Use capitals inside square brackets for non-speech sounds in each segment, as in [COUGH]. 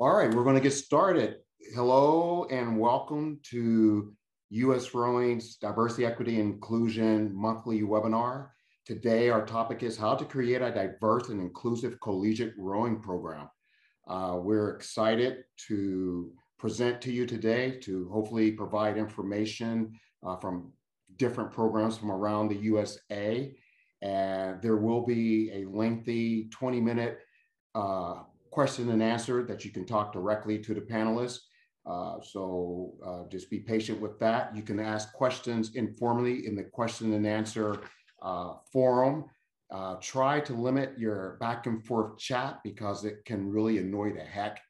All right, we're going to get started. Hello and welcome to U.S. Rowing's Diversity, Equity, Inclusion monthly webinar. Today, our topic is how to create a diverse and inclusive collegiate rowing program. Uh, we're excited to present to you today to hopefully provide information uh, from different programs from around the USA. And there will be a lengthy 20 minute uh, question and answer that you can talk directly to the panelists. Uh, so uh, just be patient with that. You can ask questions informally in the question and answer uh, forum. Uh, try to limit your back and forth chat because it can really annoy the heck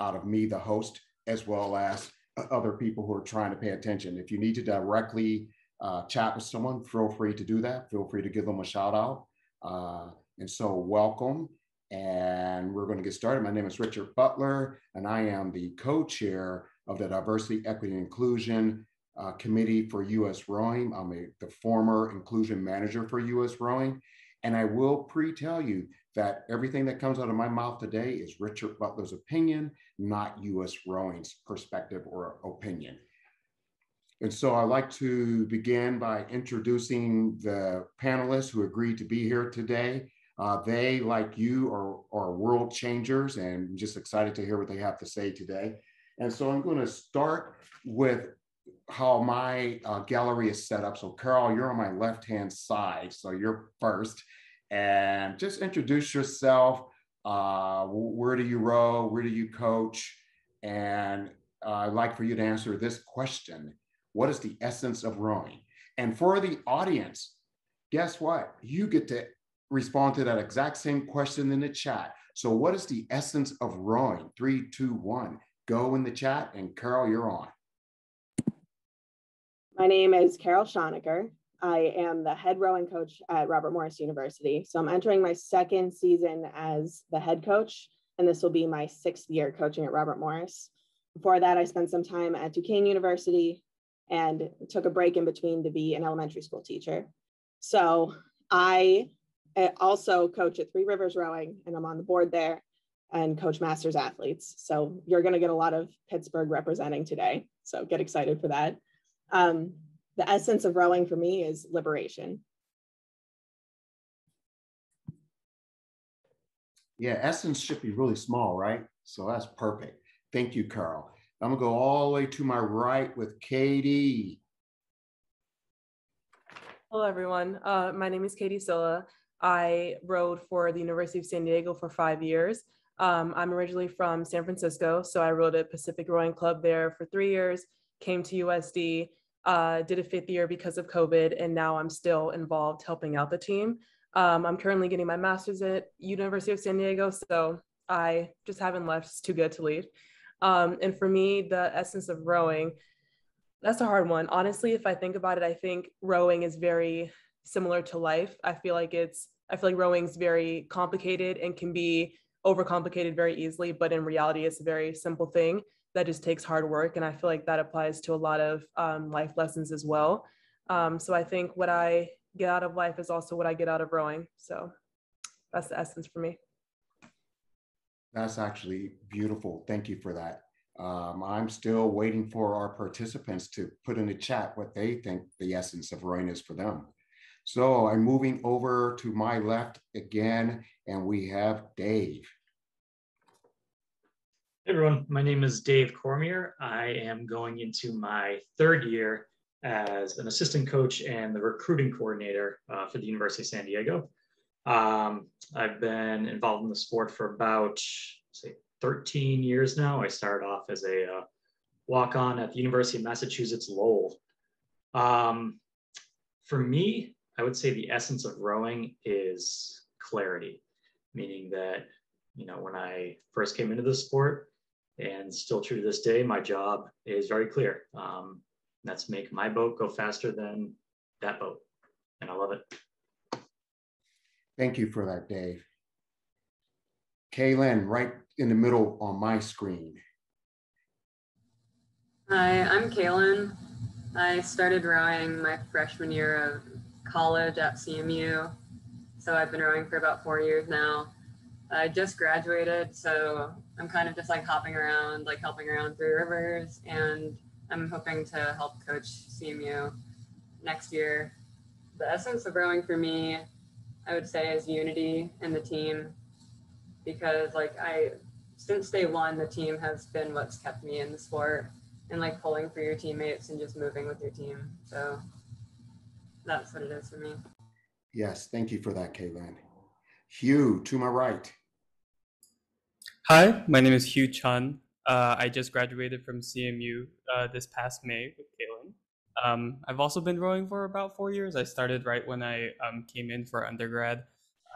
out of me, the host, as well as other people who are trying to pay attention. If you need to directly uh, chat with someone, feel free to do that. Feel free to give them a shout out. Uh, and so welcome and we're going to get started. My name is Richard Butler, and I am the co-chair of the Diversity, Equity, and Inclusion uh, Committee for U.S. Rowing. I'm a, the former inclusion manager for U.S. Rowing, and I will pre-tell you that everything that comes out of my mouth today is Richard Butler's opinion, not U.S. Rowing's perspective or opinion. And so I'd like to begin by introducing the panelists who agreed to be here today. Uh, they, like you, are, are world changers and I'm just excited to hear what they have to say today. And so I'm going to start with how my uh, gallery is set up. So Carol, you're on my left-hand side, so you're first. And just introduce yourself. Uh, where do you row? Where do you coach? And uh, I'd like for you to answer this question. What is the essence of rowing? And for the audience, guess what? You get to respond to that exact same question in the chat. So what is the essence of rowing? Three, two, one. Go in the chat and Carol, you're on. My name is Carol Schonecker. I am the head rowing coach at Robert Morris University. So I'm entering my second season as the head coach, and this will be my sixth year coaching at Robert Morris. Before that, I spent some time at Duquesne University and took a break in between to be an elementary school teacher. So I I also coach at Three Rivers Rowing, and I'm on the board there and coach masters athletes. So you're going to get a lot of Pittsburgh representing today. So get excited for that. Um, the essence of rowing for me is liberation. Yeah, essence should be really small, right? So that's perfect. Thank you, Carl. I'm gonna go all the way to my right with Katie. Hello, everyone. Uh, my name is Katie Silla. I rowed for the University of San Diego for five years. Um, I'm originally from San Francisco, so I rowed at Pacific Rowing Club there for three years, came to USD, uh, did a fifth year because of COVID, and now I'm still involved helping out the team. Um, I'm currently getting my master's at University of San Diego, so I just haven't left. It's too good to leave. Um, and for me, the essence of rowing, that's a hard one. Honestly, if I think about it, I think rowing is very similar to life. I feel like it's I feel like rowing is very complicated and can be overcomplicated very easily, but in reality, it's a very simple thing that just takes hard work. And I feel like that applies to a lot of um, life lessons as well. Um, so I think what I get out of life is also what I get out of rowing. So that's the essence for me. That's actually beautiful. Thank you for that. Um, I'm still waiting for our participants to put in the chat what they think the essence of rowing is for them. So I'm moving over to my left again, and we have Dave. Hey everyone, my name is Dave Cormier. I am going into my third year as an assistant coach and the recruiting coordinator uh, for the University of San Diego. Um, I've been involved in the sport for about, say, 13 years now. I started off as a uh, walk-on at the University of Massachusetts Lowell. Um, for me, I would say the essence of rowing is clarity, meaning that, you know, when I first came into the sport and still true to this day, my job is very clear. Um, that's make my boat go faster than that boat. And I love it. Thank you for that, Dave. Kaylin, right in the middle on my screen. Hi, I'm Kaylin. I started rowing my freshman year of college at CMU. So I've been rowing for about four years now. I just graduated, so I'm kind of just like hopping around, like helping around Three Rivers, and I'm hoping to help coach CMU next year. The essence of rowing for me, I would say, is unity in the team because like I since day one, the team has been what's kept me in the sport and like pulling for your teammates and just moving with your team. So that's what it is for me. Yes, thank you for that, Kaylin. Hugh, to my right. Hi, my name is Hugh Chun. Uh, I just graduated from CMU uh, this past May with Kaylin. Um, I've also been rowing for about four years. I started right when I um, came in for undergrad.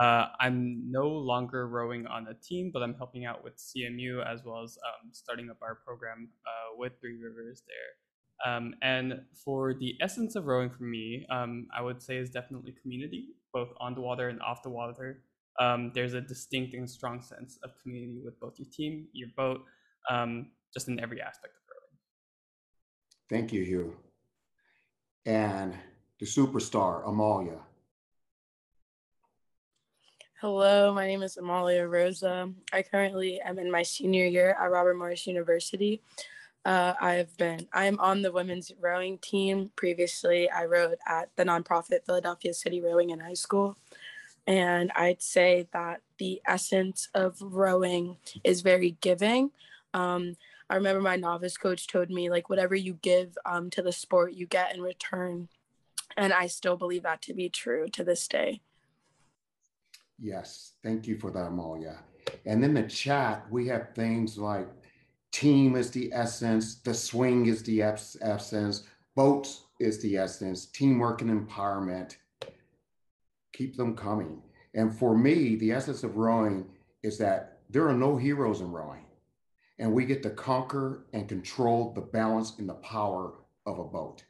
Uh, I'm no longer rowing on a team, but I'm helping out with CMU as well as um, starting up our program uh, with Three Rivers there. Um, and for the essence of rowing for me, um, I would say is definitely community, both on the water and off the water. Um, there's a distinct and strong sense of community with both your team, your boat, um, just in every aspect of rowing. Thank you, Hugh. And the superstar, Amalia. Hello, my name is Amalia Rosa. I currently am in my senior year at Robert Morris University. Uh, I've been I'm on the women's rowing team. Previously, I rowed at the nonprofit Philadelphia City Rowing in high school, and I'd say that the essence of rowing is very giving. Um, I remember my novice coach told me like whatever you give um, to the sport, you get in return, and I still believe that to be true to this day. Yes, thank you for that, Amalia. And in the chat, we have things like team is the essence, the swing is the essence, boats is the essence, teamwork and empowerment. Keep them coming. And for me, the essence of rowing is that there are no heroes in rowing. And we get to conquer and control the balance and the power of a boat.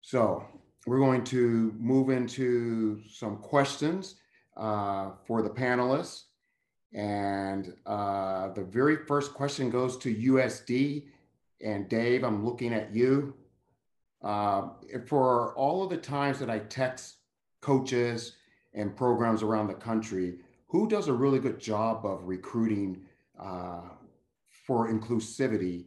So we're going to move into some questions uh, for the panelists. And uh, the very first question goes to USD. And Dave, I'm looking at you. Uh, for all of the times that I text coaches and programs around the country, who does a really good job of recruiting uh, for inclusivity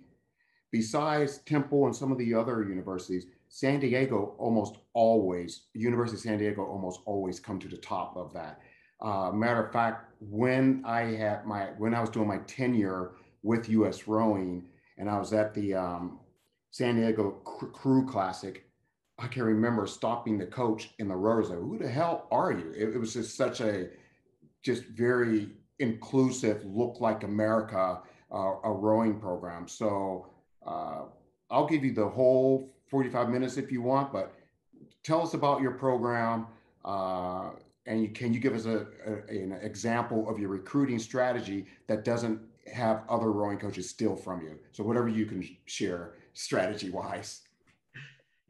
besides Temple and some of the other universities? San Diego almost always, University of San Diego almost always come to the top of that. Uh, matter of fact, when I had my, when I was doing my tenure with US Rowing and I was at the um, San Diego Crew Classic, I can remember stopping the coach in the rowers like, who the hell are you? It, it was just such a, just very inclusive, look like America, uh, a rowing program. So uh, I'll give you the whole 45 minutes if you want, but tell us about your program. Uh, and you, can you give us a, a, an example of your recruiting strategy that doesn't have other rowing coaches steal from you? So whatever you can share strategy wise.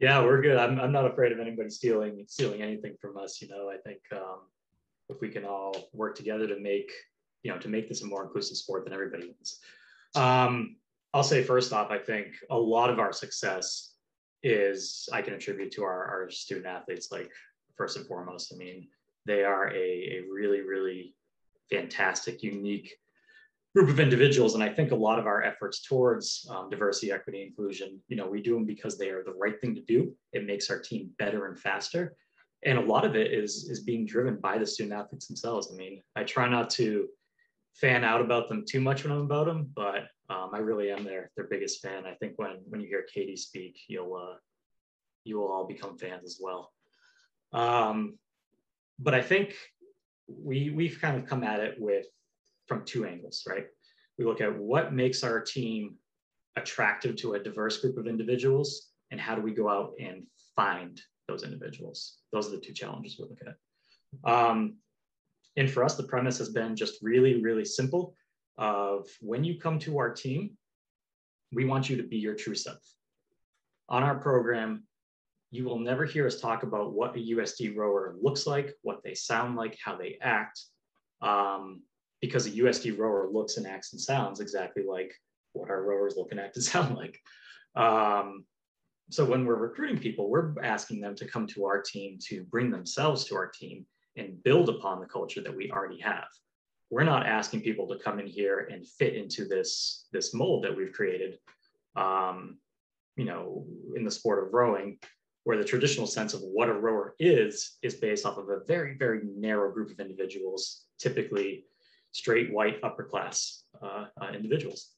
Yeah, we're good. I'm, I'm not afraid of anybody stealing stealing anything from us. You know, I think um, if we can all work together to make you know to make this a more inclusive sport, then everybody wins. Um, I'll say first off, I think a lot of our success is I can attribute to our, our student athletes, like first and foremost. I mean, they are a, a really, really fantastic, unique group of individuals. And I think a lot of our efforts towards um, diversity, equity, inclusion, you know, we do them because they are the right thing to do. It makes our team better and faster. And a lot of it is, is being driven by the student athletes themselves. I mean, I try not to fan out about them too much when I'm about them, but um, I really am their their biggest fan. I think when when you hear Katie speak, you'll uh, you will all become fans as well. Um, but I think we we've kind of come at it with from two angles, right? We look at what makes our team attractive to a diverse group of individuals, and how do we go out and find those individuals? Those are the two challenges we look at. Um, and for us, the premise has been just really, really simple of when you come to our team, we want you to be your true self. On our program, you will never hear us talk about what a USD rower looks like, what they sound like, how they act, um, because a USD rower looks and acts and sounds exactly like what our rowers look and act and [LAUGHS] sound like. Um, so when we're recruiting people, we're asking them to come to our team to bring themselves to our team and build upon the culture that we already have. we're not asking people to come in here and fit into this this mold that we've created um, you know in the sport of rowing where the traditional sense of what a rower is is based off of a very very narrow group of individuals typically straight white upper class uh, uh, individuals.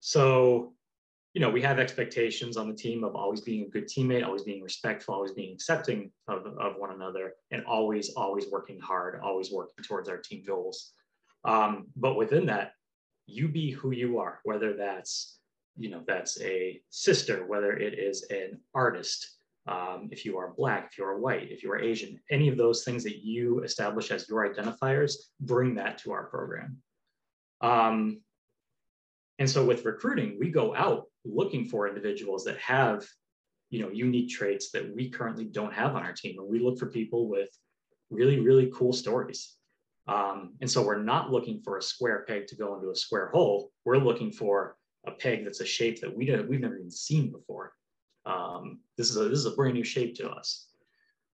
So you know we have expectations on the team of always being a good teammate always being respectful always being accepting of, of one another and always always working hard always working towards our team goals. Um, but within that, you be who you are, whether that's, you know, that's a sister, whether it is an artist, um, if you are Black, if you are white, if you are Asian, any of those things that you establish as your identifiers, bring that to our program. Um, and so with recruiting, we go out looking for individuals that have, you know, unique traits that we currently don't have on our team. And we look for people with really, really cool stories. Um, and so we're not looking for a square peg to go into a square hole. We're looking for a peg that's a shape that we don't, we've never even seen before. Um, this is a this is a brand new shape to us.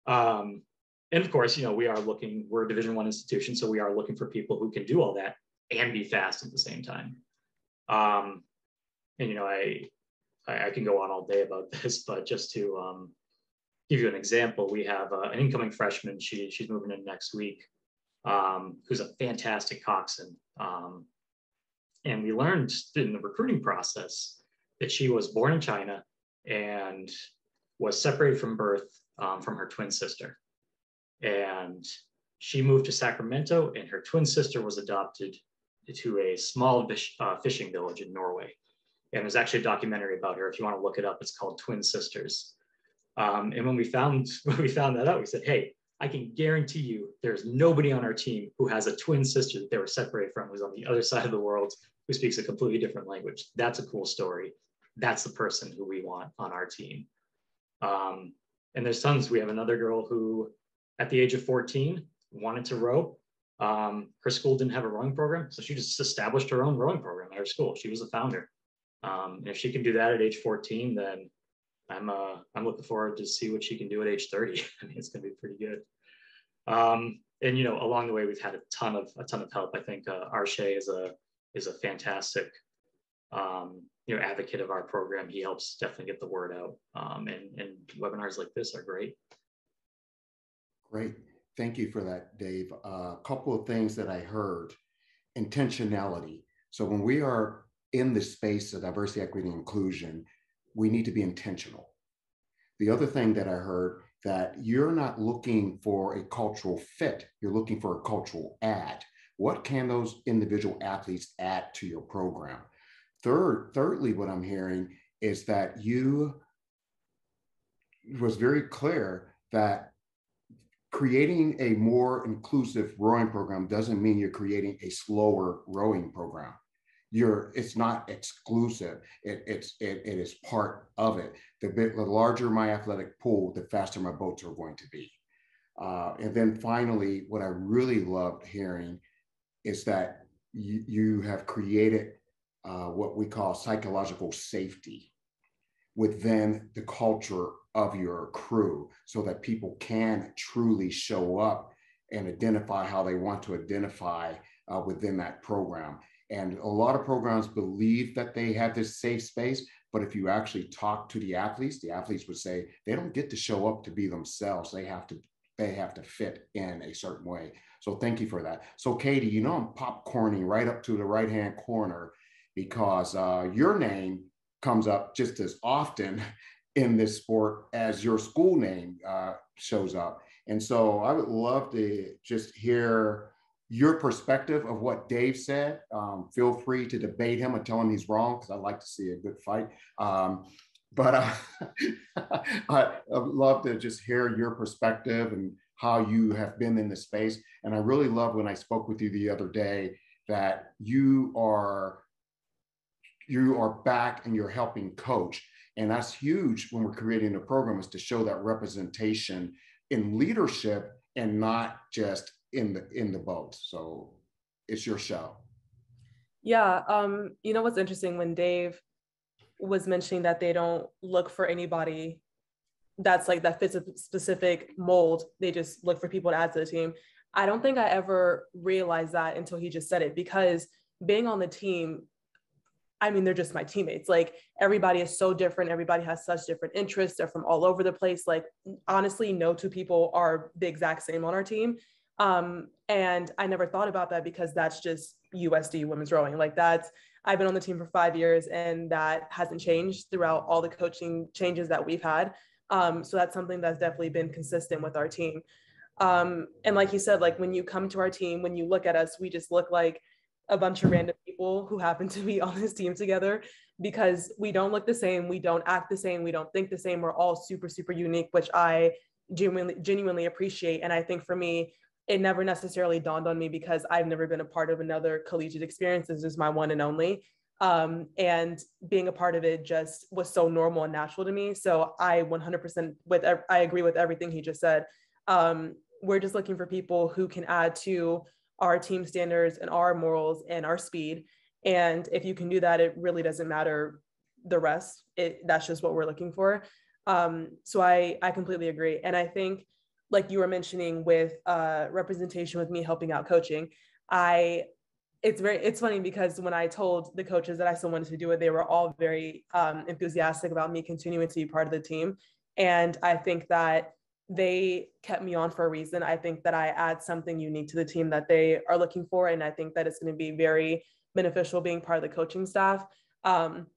Um, and of course, you know, we are looking, we're a division one institution, so we are looking for people who can do all that and be fast at the same time. Um, and you know, I, I, I can go on all day about [LAUGHS] this, but just to um, give you an example, we have uh, an incoming freshman. She she's moving in next week um, who's a fantastic coxswain. Um, and we learned in the recruiting process that she was born in China and was separated from birth um, from her twin sister. And she moved to Sacramento, and her twin sister was adopted to a small fish, uh, fishing village in Norway. And there's actually a documentary about her. If you want to look it up, it's called Twin Sisters. Um, and when we found [LAUGHS] when we found that out, we said, "Hey, I can guarantee you there's nobody on our team who has a twin sister that they were separated from who's on the other side of the world who speaks a completely different language. That's a cool story. That's the person who we want on our team. Um, and there's tons. We have another girl who, at the age of 14, wanted to row. Um, her school didn't have a rowing program, so she just established her own rowing program at her school. She was a founder. Um, and if she can do that at age 14, then I'm uh, I'm looking forward to see what she can do at age 30. [LAUGHS] I mean, it's going to be pretty good. Um, and you know, along the way, we've had a ton of a ton of help. I think uh, Arshay is a is a fantastic um, you know advocate of our program. He helps definitely get the word out. Um, and and webinars like this are great. Great, thank you for that, Dave. A uh, couple of things that I heard: intentionality. So when we are in the space of diversity, equity, and inclusion, we need to be intentional. The other thing that I heard that you're not looking for a cultural fit, you're looking for a cultural add. What can those individual athletes add to your program? Third, thirdly, what I'm hearing is that you was very clear that creating a more inclusive rowing program doesn't mean you're creating a slower rowing program. You're it's not exclusive. It, it's it, it is part of it. The bit the larger my athletic pool the faster my boats are going to be. Uh, and then finally what i really loved hearing is that you, you have created uh, what we call psychological safety within the culture of your crew so that people can truly show up and identify how they want to identify uh, within that program and a lot of programs believe that they have this safe space. But if you actually talk to the athletes, the athletes would say they don't get to show up to be themselves. They have to they have to fit in a certain way. So thank you for that. So Katie, you know I'm popcorning right up to the right hand corner because uh, your name comes up just as often [LAUGHS] in this sport as your school name uh, shows up. And so I would love to just hear your perspective of what Dave said. Um, feel free to debate him and tell him he's wrong because I like to see a good fight. Um, but uh, [LAUGHS] I, would love to just hear your perspective and how you have been in the space. And I really love when I spoke with you the other day that you are you are back and you're helping coach. And that's huge when we're creating a program is to show that representation in leadership and not just in the in the boat. So it's your show. Yeah, um, you know what's interesting when Dave was mentioning that they don't look for anybody that's like that fits a specific mold. They just look for people to add to the team. I don't think I ever realized that until he just said it because being on the team, I mean, they're just my teammates. Like everybody is so different. Everybody has such different interests. They're from all over the place. Like honestly, no two people are the exact same on our team. Um, and I never thought about that because that's just USD women's rowing. Like that's I've been on the team for five years and that hasn't changed throughout all the coaching changes that we've had. Um, so that's something that's definitely been consistent with our team. Um, and like you said, like when you come to our team, when you look at us, we just look like a bunch of random people who happen to be [LAUGHS] on this team together because we don't look the same, we don't act the same, we don't think the same. We're all super, super unique, which I genuinely, genuinely appreciate. And I think for me, it never necessarily dawned on me because I've never been a part of another collegiate experience. This is my one and only. Um, and being a part of it just was so normal and natural to me. So I 100% with I agree with everything he just said. Um, we're just looking for people who can add to our team standards and our morals and our speed. And if you can do that, it really doesn't matter the rest. It that's just what we're looking for. Um, so I I completely agree. And I think like you were mentioning with uh, representation with me helping out coaching, I it's very it's funny because when I told the coaches that I still wanted to do it, they were all very um, enthusiastic about me continuing to be part of the team. And I think that they kept me on for a reason. I think that I add something unique to the team that they are looking for, and I think that it's going to be very beneficial being part of the coaching staff. Um,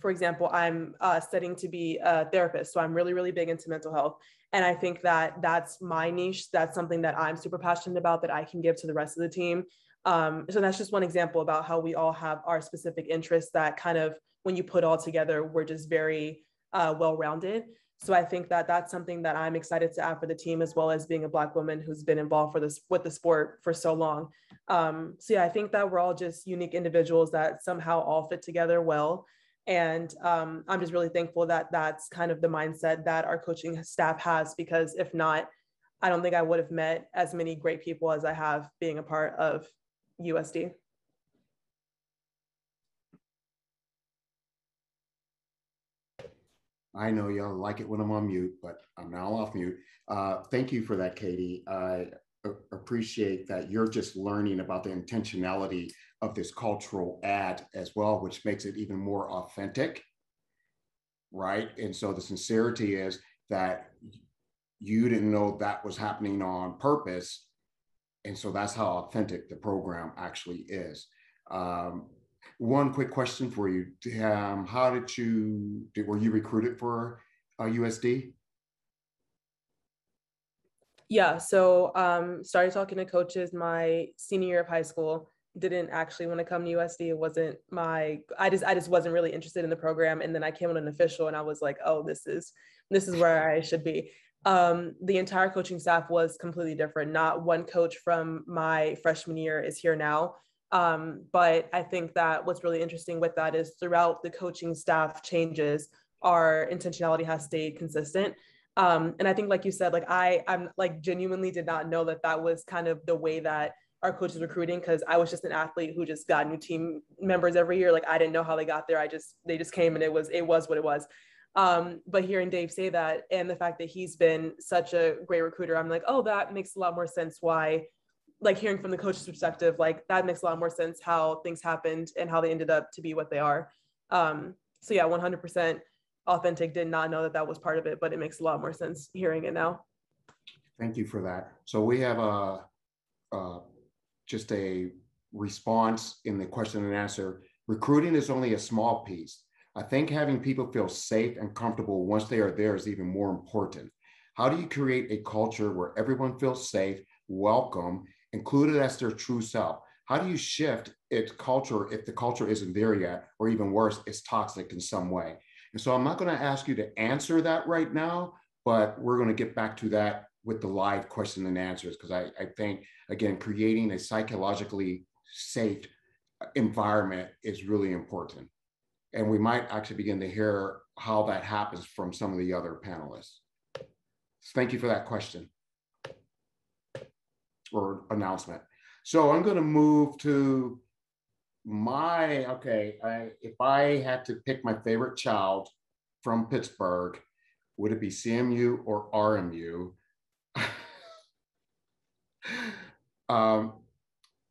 for example, I'm uh, studying to be a therapist, so I'm really, really big into mental health. And I think that that's my niche. That's something that I'm super passionate about that I can give to the rest of the team. Um, so that's just one example about how we all have our specific interests that kind of, when you put all together, we're just very uh, well rounded. So I think that that's something that I'm excited to add for the team, as well as being a Black woman who's been involved for this with the sport for so long. Um, so yeah, I think that we're all just unique individuals that somehow all fit together well. And um, I'm just really thankful that that's kind of the mindset that our coaching staff has, because if not, I don't think I would have met as many great people as I have being a part of USD. I know y'all like it when I'm on mute, but I'm now off mute. Uh, thank you for that, Katie. I appreciate that you're just learning about the intentionality of this cultural add as well, which makes it even more authentic, right? And so the sincerity is that you didn't know that was happening on purpose. And so that's how authentic the program actually is. Um, one quick question for you. Um, how did you, did, were you recruited for uh, USD? Yeah, so um, started talking to coaches my senior year of high school didn't actually want to come to USD. It wasn't my I just I just wasn't really interested in the program. And then I came on an official and I was like, oh, this is this is where I should be. Um, the entire coaching staff was completely different. Not one coach from my freshman year is here now. Um, but I think that what's really interesting with that is throughout the coaching staff changes, our intentionality has stayed consistent. Um, and I think, like you said, like I, I'm like genuinely did not know that that was kind of the way that our coaches recruiting because I was just an athlete who just got new team members every year. Like I didn't know how they got there. I just they just came and it was it was what it was. Um, but hearing Dave say that and the fact that he's been such a great recruiter, I'm like, oh, that makes a lot more sense. Why, like hearing from the coach's perspective, like that makes a lot more sense how things happened and how they ended up to be what they are. Um, so yeah, 100% authentic. Did not know that that was part of it, but it makes a lot more sense hearing it now. Thank you for that. So we have a, a just a response in the question and answer. Recruiting is only a small piece. I think having people feel safe and comfortable once they are there is even more important. How do you create a culture where everyone feels safe, welcome, included as their true self? How do you shift its culture if the culture isn't there yet, or even worse, it's toxic in some way? And so I'm not going to ask you to answer that right now, but we're going to get back to that with the live question and answers because I, I think again creating a psychologically safe environment is really important and we might actually begin to hear how that happens from some of the other panelists thank you for that question or announcement so i'm going to move to my okay I, if i had to pick my favorite child from pittsburgh would it be cmu or rmu [LAUGHS] Um,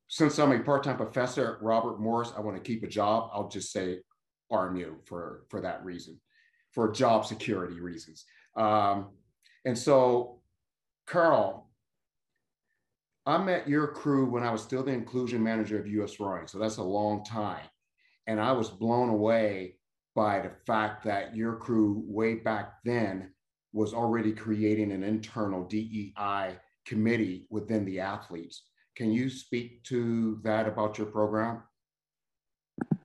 since I'm a part-time professor at Robert Morris, I want to keep a job. I'll just say RMU for, for that reason, for job security reasons. Um, and so, Carl, I met your crew when I was still the inclusion manager of US Rowing. So that's a long time. And I was blown away by the fact that your crew way back then was already creating an internal DEI committee within the athletes. Can you speak to that about your program? I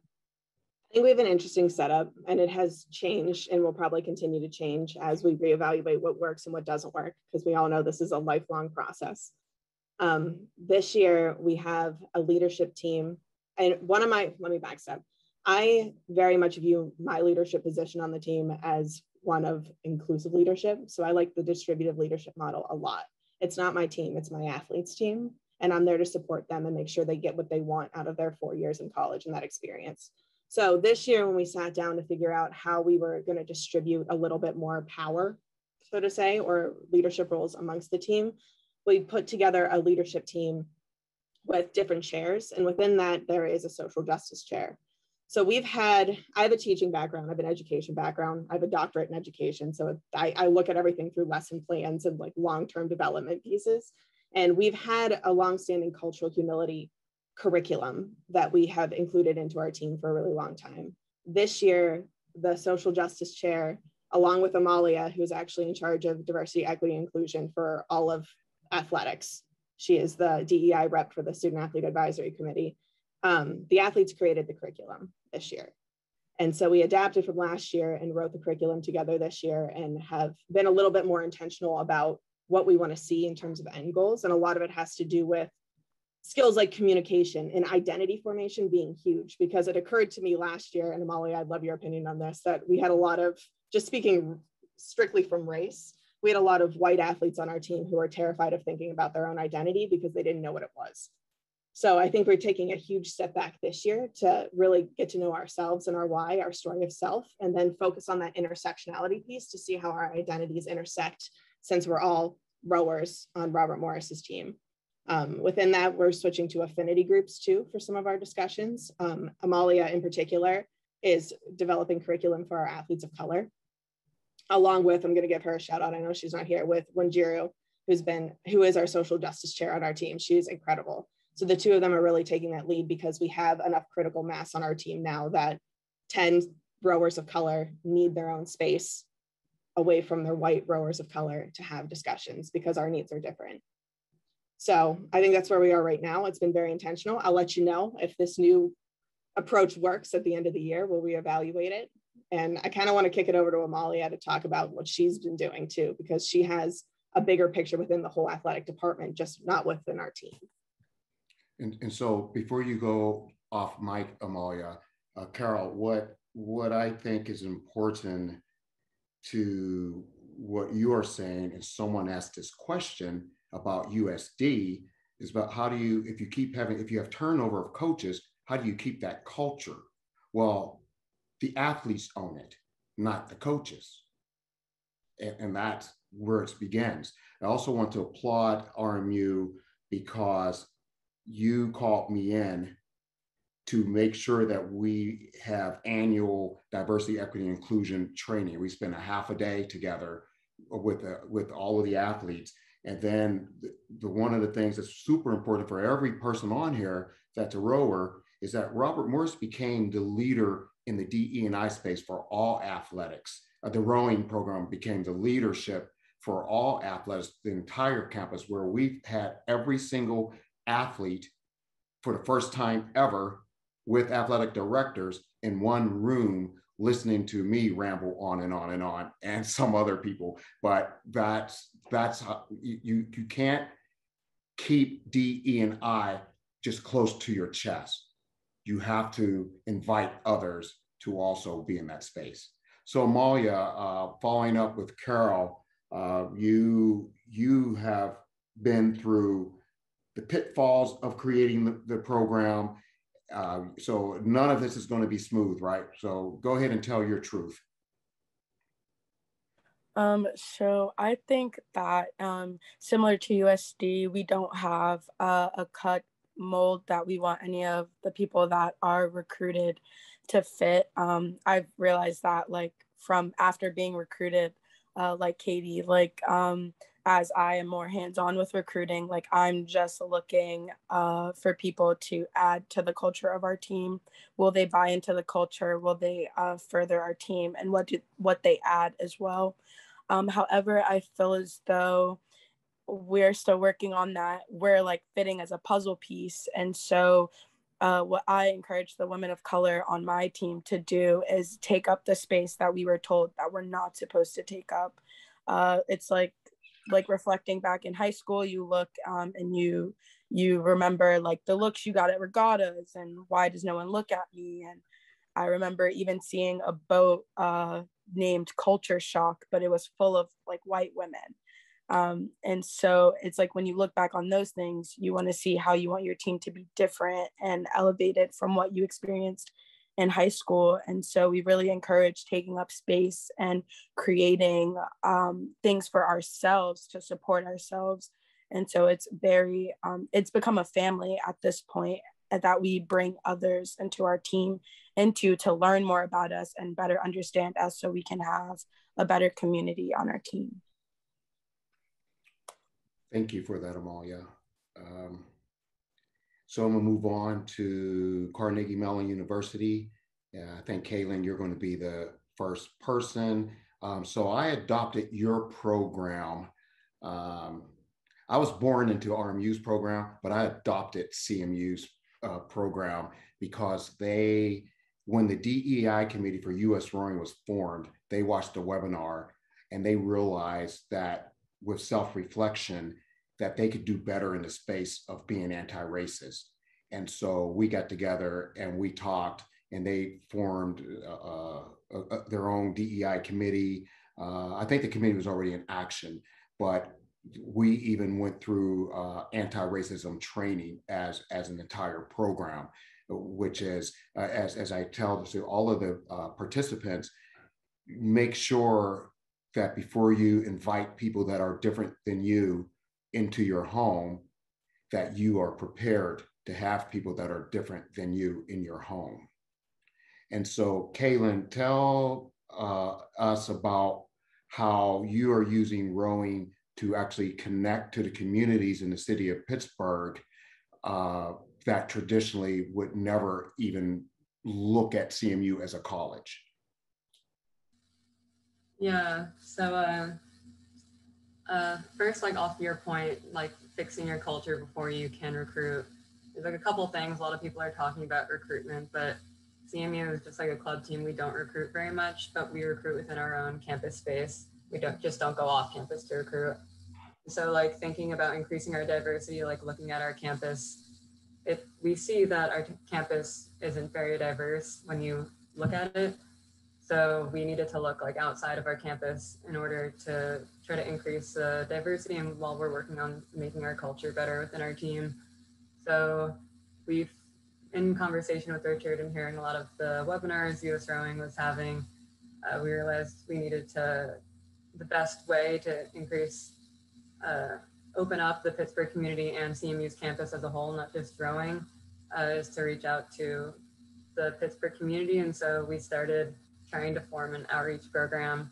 think we have an interesting setup and it has changed and will probably continue to change as we reevaluate what works and what doesn't work because we all know this is a lifelong process. Um, this year we have a leadership team and one of my, let me backstep. I very much view my leadership position on the team as one of inclusive leadership. So I like the distributive leadership model a lot. It's not my team, it's my athletes team. And I'm there to support them and make sure they get what they want out of their four years in college and that experience. So this year, when we sat down to figure out how we were going to distribute a little bit more power, so to say, or leadership roles amongst the team, we put together a leadership team with different chairs. And within that, there is a social justice chair. So we've had, I have a teaching background, I have an education background, I have a doctorate in education. So I, I look at everything through lesson plans and like long-term development pieces. And we've had a longstanding cultural humility curriculum that we have included into our team for a really long time. This year, the social justice chair, along with Amalia, who's actually in charge of diversity, equity, inclusion for all of athletics. She is the DEI rep for the Student Athlete Advisory Committee. Um, the athletes created the curriculum this year. And so we adapted from last year and wrote the curriculum together this year and have been a little bit more intentional about what we want to see in terms of end goals. And a lot of it has to do with skills like communication and identity formation being huge because it occurred to me last year, and Amalia, I'd love your opinion on this, that we had a lot of, just speaking strictly from race, we had a lot of white athletes on our team who were terrified of thinking about their own identity because they didn't know what it was. So I think we're taking a huge step back this year to really get to know ourselves and our why, our story of self, and then focus on that intersectionality piece to see how our identities intersect since we're all rowers on Robert Morris's team. Um, within that, we're switching to affinity groups too for some of our discussions. Um, Amalia in particular is developing curriculum for our athletes of color. Along with, I'm gonna give her a shout out, I know she's not here, with Wanjiru, who's been, who is our social justice chair on our team. She's incredible. So the two of them are really taking that lead because we have enough critical mass on our team now that 10 rowers of color need their own space away from their white rowers of color to have discussions because our needs are different. So I think that's where we are right now. It's been very intentional. I'll let you know if this new approach works at the end of the year. Will We'll it. And I kind of want to kick it over to Amalia to talk about what she's been doing too, because she has a bigger picture within the whole athletic department, just not within our team. And, and so before you go off mic, Amalia, uh, Carol, what what I think is important to what you are saying, and someone asked this question about USD, is about how do you, if you keep having, if you have turnover of coaches, how do you keep that culture? Well, the athletes own it, not the coaches. And, and that's where it begins. I also want to applaud RMU because you called me in to make sure that we have annual diversity, equity, inclusion training. We spend a half a day together with uh, with all of the athletes. And then the, the, one of the things that's super important for every person on here that's a rower is that Robert Morris became the leader in the DE and I space for all athletics. Uh, the rowing program became the leadership for all athletics, the entire campus, where we've had every single athlete for the first time ever with athletic directors in one room listening to me ramble on and on and on [LAUGHS] and some other people but that's that's how you you can't keep d e and i just close to your chest you have to invite others to also be in that space so amalia uh, following up with carol uh, you you have been through the pitfalls of creating the, the program. Uh, so none of this is going to be smooth, right? So go ahead and tell your truth. Um, so I think that um, similar to USD, we don't have uh, a cut mold that we want any of the people that are recruited to fit. Um, I've realized that like from after being recruited, uh, like Katie, like um, as I am more hands on with recruiting, like I'm just looking uh, for people to add to the culture of our team. Will they buy into the culture? Will they uh, further our team? And what do what they add as well? Um, however, I feel as though we're still working on that. We're like fitting as a puzzle piece, and so uh, what I encourage the women of color on my team to do is take up the space that we were told that we're not supposed to take up. Uh, it's like like reflecting back in high school, you look um, and you you remember like the looks you got at regattas and why does no one look at me and I remember even seeing a boat uh, named Culture Shock, but it was full of like white women. Um, and so it's like when you look back on those things, you want to see how you want your team to be different and elevated from what you experienced in high school. And so we really encourage taking up space and creating um, things for ourselves to support ourselves. And so it's very, um, it's become a family at this point that we bring others into our team into to learn more about us and better understand us so we can have a better community on our team. Thank you for that, Amalia. Um, so I'm gonna move on to Carnegie Mellon University. I think Kaylin, you're going to be the first person. Um, so I adopted your program. Um, I was born into RMU's program, but I adopted CMU's uh, program because they, when the DEI committee for US rowing was formed, they watched the webinar and they realized that with self-reflection, that they could do better in the space of being anti-racist. And so we got together and we talked and they formed uh, uh, uh, their own DEI committee. Uh, I think the committee was already in action, but we even went through uh, anti-racism training as, as an entire program, which is, as, as I tell to all of the participants, make sure that before you invite people that are different than you into your home, that you are prepared to have people that are different than you in your home. And so, Kaylin, tell uh, us about how you are using rowing to actually connect to the communities in the city of Pittsburgh uh, that traditionally would never even look at CMU as a college. Yeah, so uh, uh, first, like off your point, like fixing your culture before you can recruit. There's like a couple things. A lot of people are talking about recruitment, but CMU is just like a club team. We don't recruit very much, but we recruit within our own campus space. We don't just don't go off campus to recruit. So like thinking about increasing our diversity, like looking at our campus, if we see that our campus isn't very diverse when you look at it. So we needed to look like outside of our campus in order to try to increase the diversity and while we're working on making our culture better within our team. So we've in conversation with Richard and hearing a lot of the webinars US Rowing was having, uh, we realized we needed to, the best way to increase, uh, open up the Pittsburgh community and CMU's campus as a whole, not just rowing, uh, is to reach out to the Pittsburgh community. And so we started trying to form an outreach program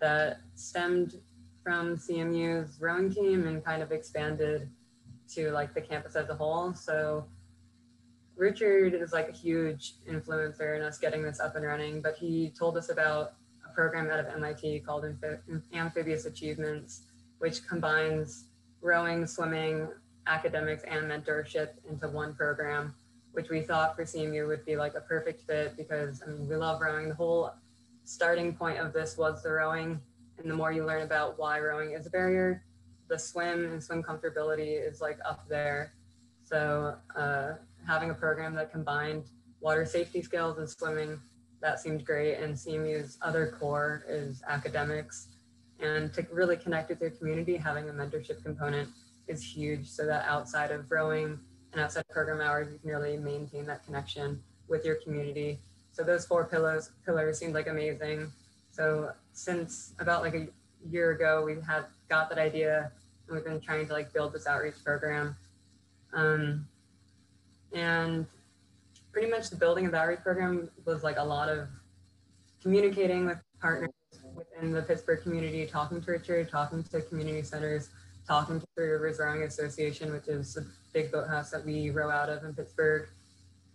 that stemmed from CMU's rowing team and kind of expanded to like the campus as a whole. So Richard is like a huge influencer in us getting this up and running, but he told us about a program out of MIT called Amphibious Achievements, which combines rowing, swimming, academics, and mentorship into one program, which we thought for CMU would be like a perfect fit because I mean, we love rowing. The whole starting point of this was the rowing. And the more you learn about why rowing is a barrier, the swim and swim comfortability is like up there. So, uh, having a program that combined water safety skills and swimming, that seemed great. And CMU's other core is academics. And to really connect with your community, having a mentorship component is huge so that outside of rowing and outside of program hours, you can really maintain that connection with your community. So those four pillars pillars seemed like amazing. So since about like a year ago we had got that idea and we've been trying to like build this outreach program. Um, and pretty much the building of the outreach program was like a lot of communicating with partners within the Pittsburgh community, talking to Richard, talking to community centers, talking to Three Rivers Rowing Association, which is big boathouse that we row out of in Pittsburgh.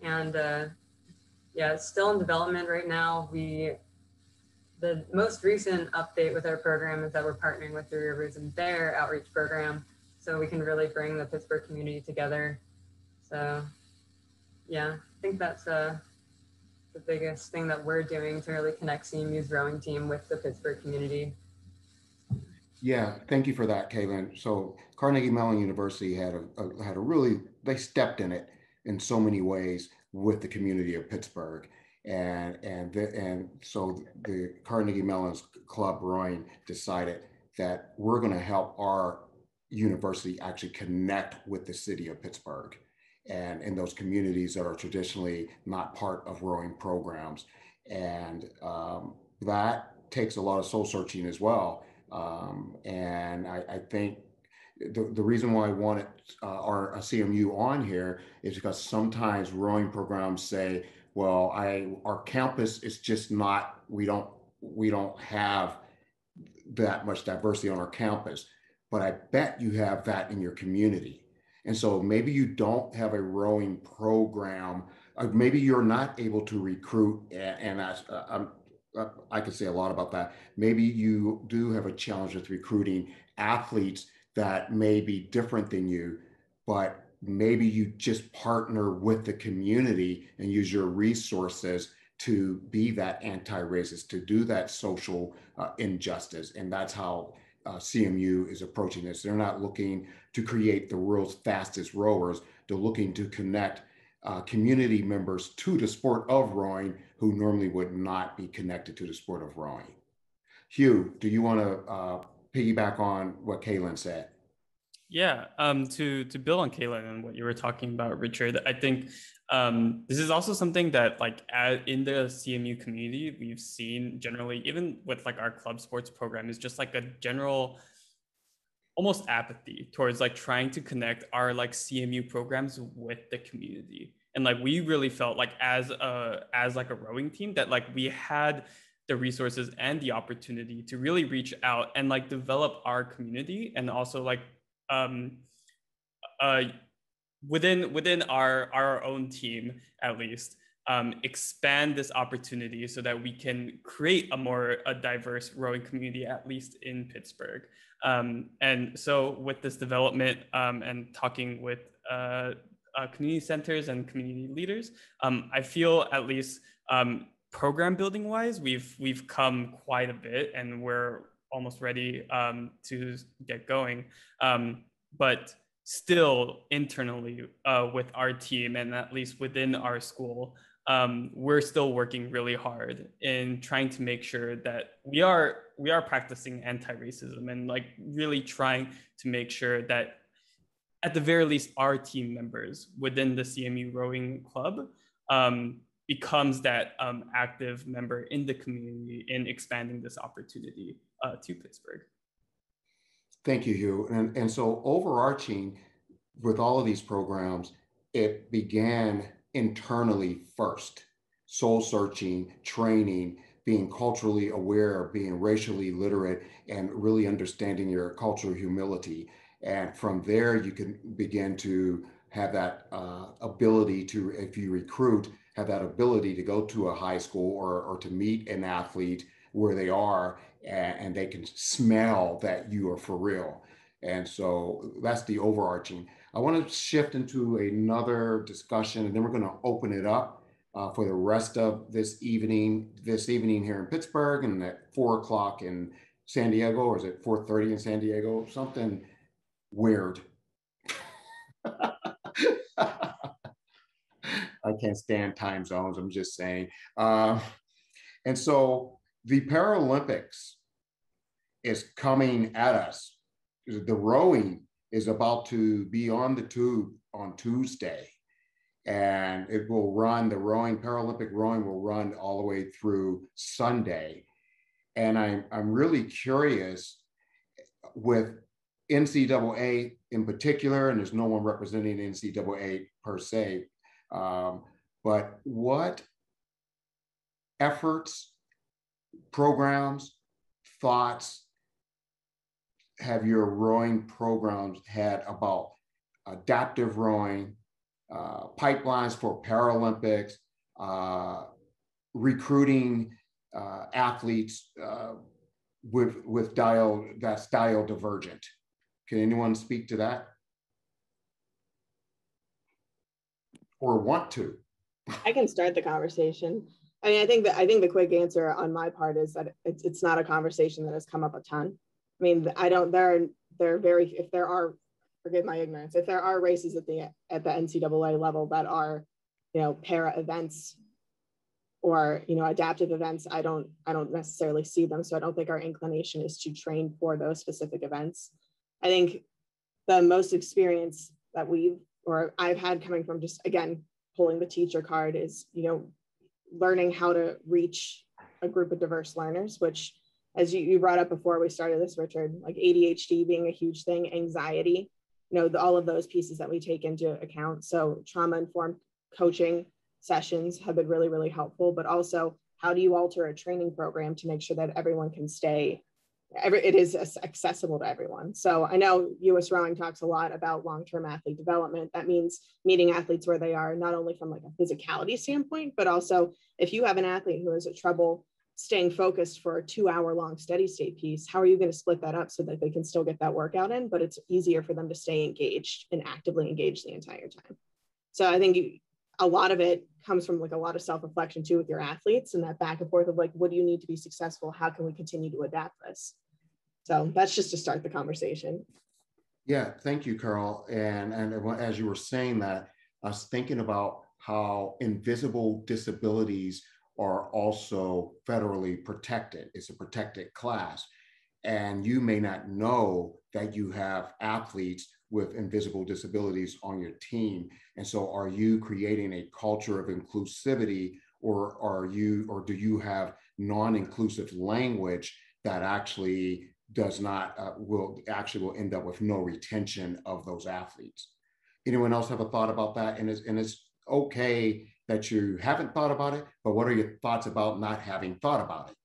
And uh, yeah, it's still in development right now. We the most recent update with our program is that we're partnering with Three Rivers and their outreach program, so we can really bring the Pittsburgh community together. So, yeah, I think that's uh, the biggest thing that we're doing to really connect CMU's rowing team with the Pittsburgh community. Yeah, thank you for that, Kaylin. So Carnegie Mellon University had a, a, had a really they stepped in it in so many ways with the community of Pittsburgh, and and the, and so the Carnegie Mellon's Club Rowing decided that we're going to help our university actually connect with the city of Pittsburgh and in those communities that are traditionally not part of rowing programs. And um, that takes a lot of soul searching as well. Um, and I, I, think the, the reason why I wanted uh, our CMU on here is because sometimes rowing programs say, well, I our campus is just not we don't we don't have that much diversity on our campus, but I bet you have that in your community. And so maybe you don't have a rowing program, uh, maybe you're not able to recruit, and, and I, uh, uh, I can say a lot about that. Maybe you do have a challenge with recruiting athletes that may be different than you, but maybe you just partner with the community and use your resources to be that anti-racist, to do that social uh, injustice. And that's how uh, CMU is approaching this. They're not looking to create the world's fastest rowers. They're looking to connect uh, community members to the sport of rowing who normally would not be connected to the sport of rowing. Hugh, do you want to uh, piggyback on what Kaylin said? Yeah, um, to to build on Kaylin and what you were talking about, Richard, I think um, this is also something that like at, in the CMU community we've seen generally, even with like our club sports program, is just like a general almost apathy towards like trying to connect our like CMU programs with the community. And like we really felt like as a as like a rowing team that like we had the resources and the opportunity to really reach out and like develop our community and also like um, uh, within within our our own team at least um, expand this opportunity so that we can create a more a diverse rowing community at least in Pittsburgh. Um, and so with this development um, and talking with uh, uh, community centers and community leaders, um, I feel at least um, program building wise, we've we've come quite a bit and we're almost ready um, to get going. Um, but still internally uh, with our team and at least within our school, um, we're still working really hard in trying to make sure that we are we are practicing anti-racism and like really trying to make sure that at the very least our team members within the CMU rowing club um, becomes that um, active member in the community in expanding this opportunity uh, to Pittsburgh. Thank you, Hugh. And, and so overarching with all of these programs, it began internally first, soul searching, training, being culturally aware, being racially literate, and really understanding your cultural humility. And from there, you can begin to have that uh, ability to, if you recruit, have that ability to go to a high school or, or to meet an athlete where they are and, and they can smell that you are for real. And so that's the overarching. I want to shift into another discussion and then we're going to open it up uh, for the rest of this evening, this evening here in Pittsburgh and at four o'clock in San Diego, or is it 4.30 in San Diego? Something weird. [LAUGHS] I can't stand time zones. I'm just saying. Uh, and so the Paralympics is coming at us. The rowing is about to be on the tube on Tuesday. And it will run, the rowing, Paralympic rowing will run all the way through Sunday. And I'm, I'm really curious with NCAA in particular, and there's no one representing NCAA per se, um, but what efforts, programs, thoughts have your rowing programs had about adaptive rowing, uh, pipelines for Paralympics, uh, recruiting uh, athletes uh, with with dial that's dial divergent. Can anyone speak to that? Or want to? I can start the conversation. I mean, I think that I think the quick answer on my part is that it's it's not a conversation that has come up a ton. I mean, I don't. There are there are very if there are forgive my ignorance if there are races at the at the NCAA level that are you know para events or you know adaptive events i don't i don't necessarily see them so i don't think our inclination is to train for those specific events i think the most experience that we've or i've had coming from just again pulling the teacher card is you know learning how to reach a group of diverse learners which as you, you brought up before we started this richard like adhd being a huge thing anxiety you know the, all of those pieces that we take into account. So trauma informed coaching sessions have been really, really helpful, but also how do you alter a training program to make sure that everyone can stay, every, it is accessible to everyone. So I know US Rowing talks a lot about long-term athlete development. That means meeting athletes where they are, not only from like a physicality standpoint, but also if you have an athlete who has a trouble staying focused for a two hour long steady state piece, how are you going to split that up so that they can still get that workout in, but it's easier for them to stay engaged and actively engaged the entire time. So I think a lot of it comes from like a lot of self-reflection too with your athletes and that back and forth of like what do you need to be successful how can we continue to adapt this so that's just to start the conversation. Yeah thank you carol and and as you were saying that i was thinking about how invisible disabilities are also federally protected. It's a protected class. And you may not know that you have athletes with invisible disabilities on your team. And so are you creating a culture of inclusivity or are you or do you have non-inclusive language that actually does not uh, will actually will end up with no retention of those athletes. Anyone else have a thought about that? And it's, and it's okay that you haven't thought about it, but what are your thoughts about not having thought about it?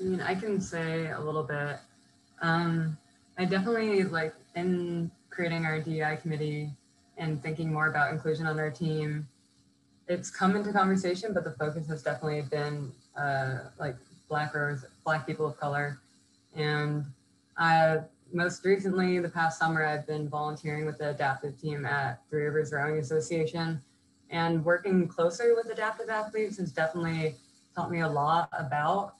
I mean, I can say a little bit. Um, I definitely like in creating our DEI committee and thinking more about inclusion on our team. It's come into conversation, but the focus has definitely been uh, like Black rowers, Black people of color, and I most recently, the past summer, I've been volunteering with the adaptive team at Three Rivers Rowing Association, and working closer with adaptive athletes has definitely taught me a lot about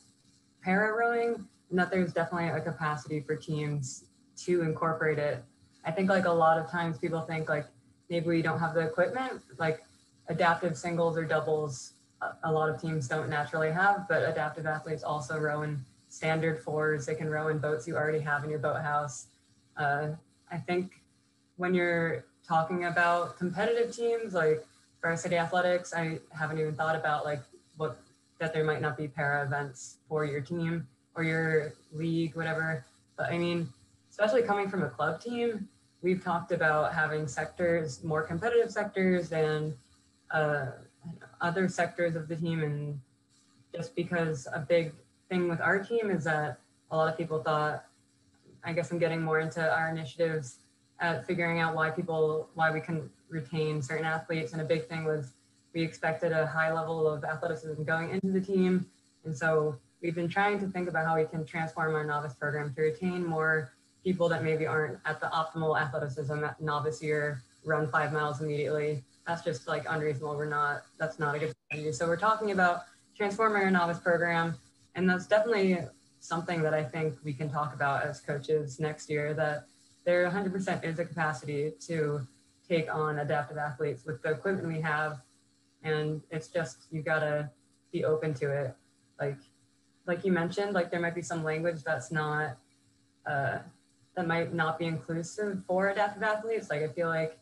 para rowing and that there's definitely a capacity for teams to incorporate it. I think like a lot of times people think like maybe we don't have the equipment, like adaptive singles or doubles, a lot of teams don't naturally have, but adaptive athletes also row in standard fours. They can row in boats you already have in your boathouse. Uh, I think when you're talking about competitive teams like varsity athletics, I haven't even thought about like what that there might not be para events for your team or your league, whatever. But I mean, especially coming from a club team, we've talked about having sectors, more competitive sectors than uh, other sectors of the team. And just because a big thing with our team is that a lot of people thought, I guess I'm getting more into our initiatives at figuring out why people, why we can retain certain athletes. And a big thing was we expected a high level of athleticism going into the team. And so we've been trying to think about how we can transform our novice program to retain more people that maybe aren't at the optimal athleticism at novice year, run five miles immediately. That's just like unreasonable. We're not, that's not a good strategy. So we're talking about transforming our novice program. And that's definitely something that I think we can talk about as coaches next year that there 100% is a capacity to take on adaptive athletes with the equipment we have and it's just you gotta be open to it like like you mentioned, like there might be some language that's not, uh, that might not be inclusive for adaptive athletes. Like I feel like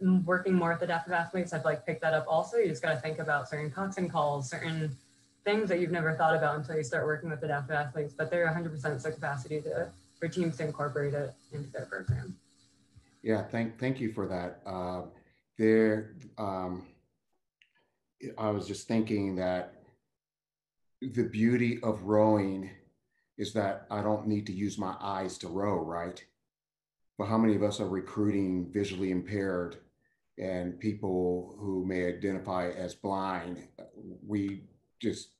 working more with adaptive athletes, I've like picked that up also. You just got to think about certain coxswain calls, certain things that you've never thought about until you start working with adaptive athletes, but they're 100% the capacity to, for teams to incorporate it into their program. Yeah, thank, thank you for that. Uh, there, um, I was just thinking that the beauty of rowing is that I don't need to use my eyes to row, right? But how many of us are recruiting visually impaired and people who may identify as blind? We just,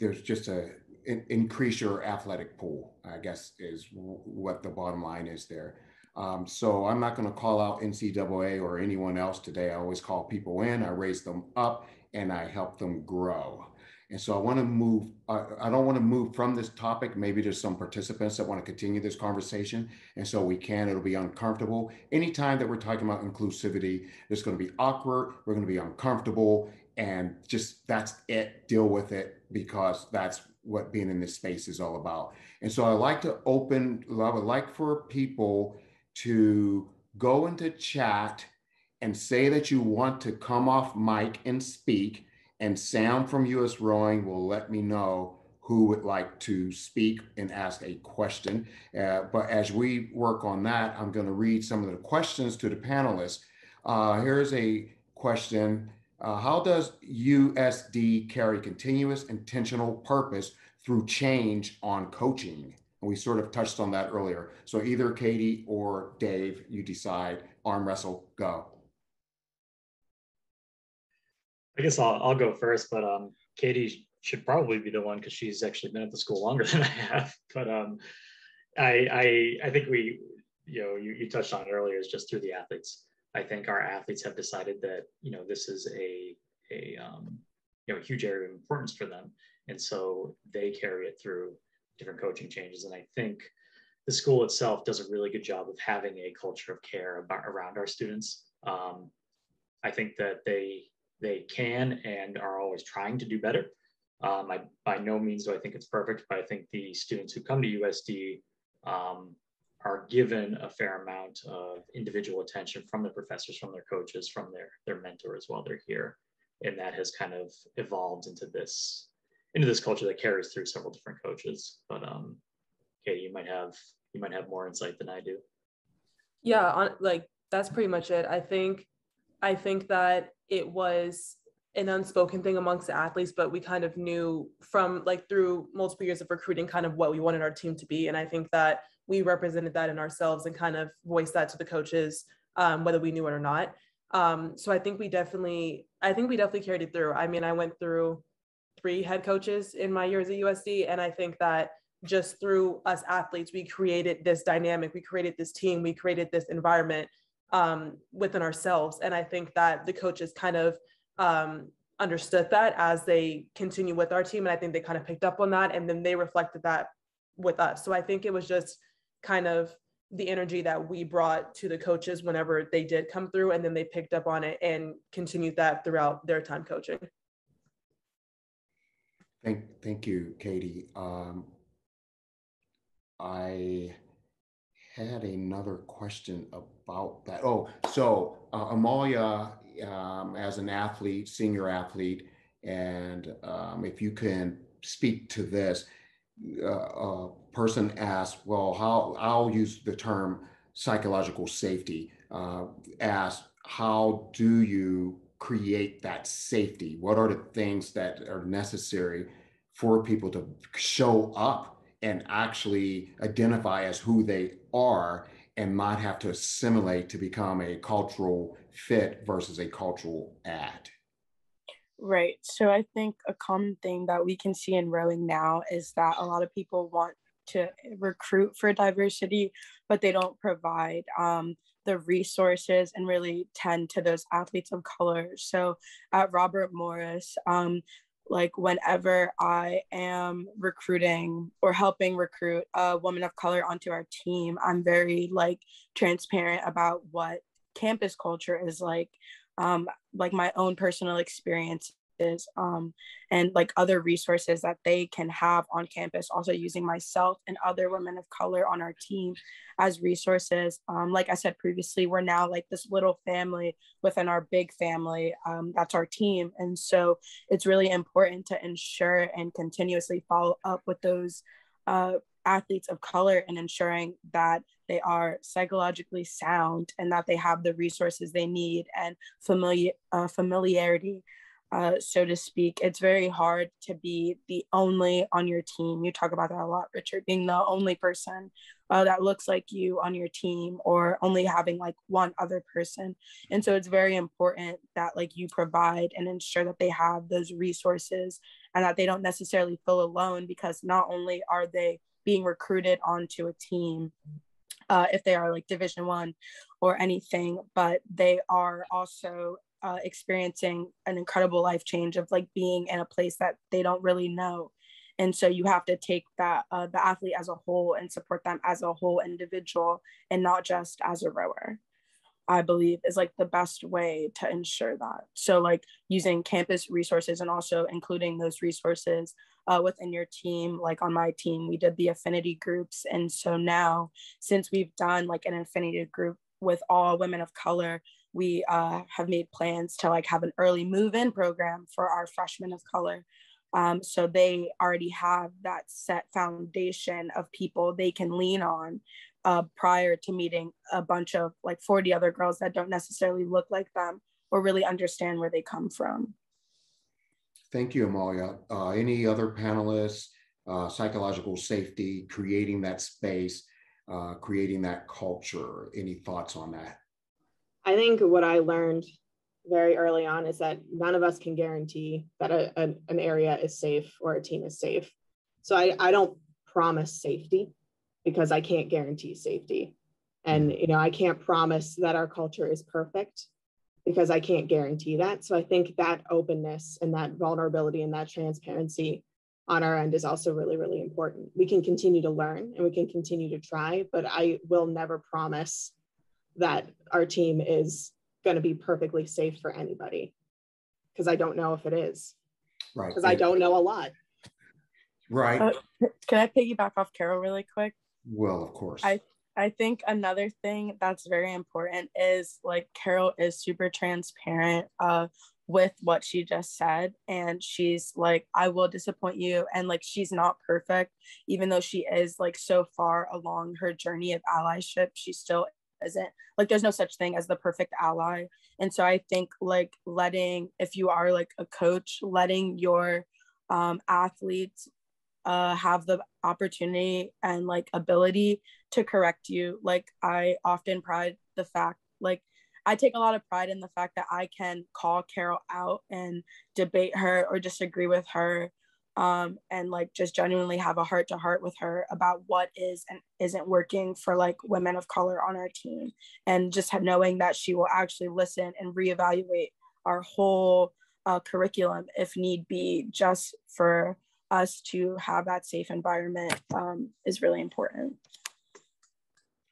there's just a, in, increase your athletic pool, I guess is what the bottom line is there. Um, so I'm not going to call out NCAA or anyone else today. I always call people in, I raise them up, and I help them grow. And so I want to move, uh, I don't want to move from this topic. Maybe there's some participants that want to continue this conversation. And so we can, it'll be uncomfortable. Anytime that we're talking about inclusivity, it's going to be awkward. We're going to be uncomfortable. And just that's it, deal with it because that's what being in this space is all about. And so I like to open, I would like for people to go into chat and say that you want to come off mic and speak and Sam from US Rowing will let me know who would like to speak and ask a question. Uh, but as we work on that, I'm going to read some of the questions to the panelists. Uh, here's a question. Uh, how does USD carry continuous intentional purpose through change on coaching? And we sort of touched on that earlier. So either Katie or Dave, you decide, arm wrestle, go. I guess I'll, I'll go first, but um, Katie should probably be the one because she's actually been at the school longer [LAUGHS] than I have. But um, I, I, I think we, you know, you, you touched on it earlier is just through the athletes. I think our athletes have decided that you know this is a a um, you know a huge area of importance for them, and so they carry it through different coaching changes. And I think the school itself does a really good job of having a culture of care about, around our students. Um, I think that they they can and are always trying to do better. Um, I, by no means do I think it's perfect, but I think the students who come to USD um, are given a fair amount of individual attention from the professors, from their coaches, from their, their mentors while they're here. And that has kind of evolved into this into this culture that carries through several different coaches. But um, Katie, you might have you might have more insight than I do. Yeah, on, like that's pretty much it. I think I think that it was an unspoken thing amongst the athletes, but we kind of knew from like through multiple years of recruiting kind of what we wanted our team to be. And I think that we represented that in ourselves and kind of voiced that to the coaches, um, whether we knew it or not. Um, so I think we definitely, I think we definitely carried it through. I mean, I went through three head coaches in my years at USD, and I think that just through us athletes, we created this dynamic, we created this team, we created this environment um, within ourselves. And I think that the coaches kind of um, understood that as they continue with our team. And I think they kind of picked up on that and then they reflected that with us. So I think it was just kind of the energy that we brought to the coaches whenever they did come through and then they picked up on it and continued that throughout their time coaching. Thank, thank you, Katie. Um, I had another question about that. Oh, so uh, Amalia, um, as an athlete, senior athlete, and um, if you can speak to this, uh, a person asked, well, how I'll use the term psychological safety. Uh, asked, how do you create that safety? What are the things that are necessary for people to show up and actually identify as who they are and not have to assimilate to become a cultural fit versus a cultural add. Right. So I think a common thing that we can see in rowing now is that a lot of people want to recruit for diversity, but they don't provide um, the resources and really tend to those athletes of color. So at Robert Morris, um, like whenever I am recruiting or helping recruit a woman of color onto our team, I'm very like transparent about what campus culture is like, um, like my own personal um, and like other resources that they can have on campus. Also, using myself and other women of color on our team as resources. Um, like I said previously, we're now like this little family within our big family. Um, that's our team. And so it's really important to ensure and continuously follow up with those uh, athletes of color and ensuring that they are psychologically sound and that they have the resources they need and familiar uh, familiarity uh, so to speak it's very hard to be the only on your team. You talk about that a lot richard being the only person uh, that looks like you on your team or only having like one other person. And so it's very important that like you provide and ensure that they have those resources and that they don't necessarily feel alone because not only are they being recruited onto a team uh, if they are like division one or anything but they are also uh, experiencing an incredible life change of like being in a place that they don't really know and so you have to take that uh, the athlete as a whole and support them as a whole individual and not just as a rower I believe is like the best way to ensure that. So like using campus resources and also including those resources uh, within your team. Like on my team, we did the affinity groups, and so now since we've done like an affinity group with all women of color, we uh, have made plans to like have an early move-in program for our freshmen of color. Um, so they already have that set foundation of people they can lean on uh, prior to meeting a bunch of like 40 other girls that don't necessarily look like them or really understand where they come from. Thank you, Amalia. Uh, any other panelists, uh, psychological safety, creating that space, uh, creating that culture? Any thoughts on that? I think what I learned very early on is that none of us can guarantee that a, a, an area is safe or a team is safe. So I, I don't promise safety because I can't guarantee safety. And you know, I can't promise that our culture is perfect because I can't guarantee that. So I think that openness and that vulnerability and that transparency on our end is also really, really important. We can continue to learn and we can continue to try, but I will never promise that our team is going to be perfectly safe for anybody because I don't know if it is. Right. Because I don't know a lot. Right. Uh, can I piggyback off Carol really quick? Well, of course. I I think another thing that's very important is like Carol is super transparent uh with what she just said and she's like I will disappoint you and like she's not perfect even though she is like so far along her journey of allyship she still isn't like there's no such thing as the perfect ally and so I think like letting if you are like a coach letting your um athletes uh, have the opportunity and like ability to correct you. Like I often pride the fact, like I take a lot of pride in the fact that I can call Carol out and debate her or disagree with her. Um, and like just genuinely have a heart to heart with her about what is and isn't working for like women of color on our team and just knowing that she will actually listen and reevaluate our whole uh, curriculum if need be just for us to have that safe environment um, is really important.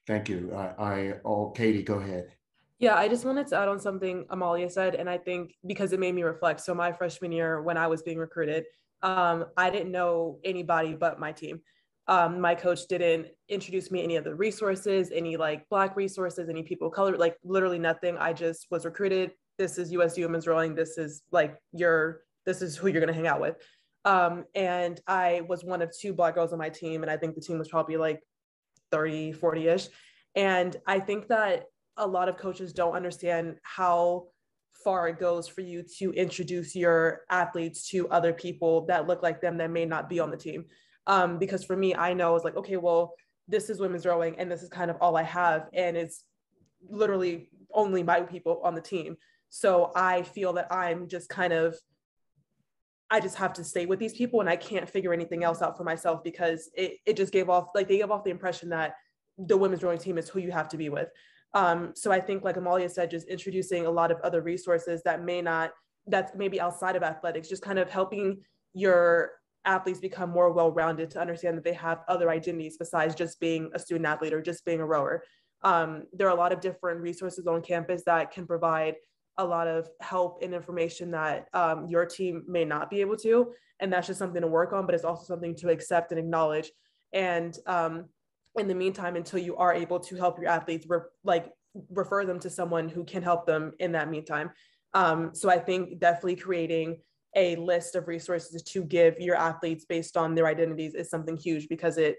Thank you. I, I, oh, Katie, go ahead. Yeah, I just wanted to add on something Amalia said, and I think because it made me reflect. So my freshman year, when I was being recruited, um, I didn't know anybody but my team. Um, my coach didn't introduce me any of the resources, any like black resources, any people of color, like literally nothing. I just was recruited. This is USD Women's Rowing. This is like your, this is who you're gonna hang out with. Um, and I was one of two black girls on my team. And I think the team was probably like 30, 40 ish. And I think that a lot of coaches don't understand how far it goes for you to introduce your athletes to other people that look like them that may not be on the team. Um, because for me, I know it's like, okay, well, this is women's rowing and this is kind of all I have. And it's literally only my people on the team. So I feel that I'm just kind of I just have to stay with these people and I can't figure anything else out for myself because it, it just gave off like they gave off the impression that the women's rowing team is who you have to be with. Um, so I think like Amalia said, just introducing a lot of other resources that may not that's maybe outside of athletics, just kind of helping your athletes become more well-rounded to understand that they have other identities besides just being a student athlete or just being a rower. Um, there are a lot of different resources on campus that can provide a lot of help and information that um, your team may not be able to. And that's just something to work on, but it's also something to accept and acknowledge. And um, in the meantime, until you are able to help your athletes, re- like refer them to someone who can help them in that meantime. Um, so I think definitely creating a list of resources to give your athletes based on their identities is something huge because it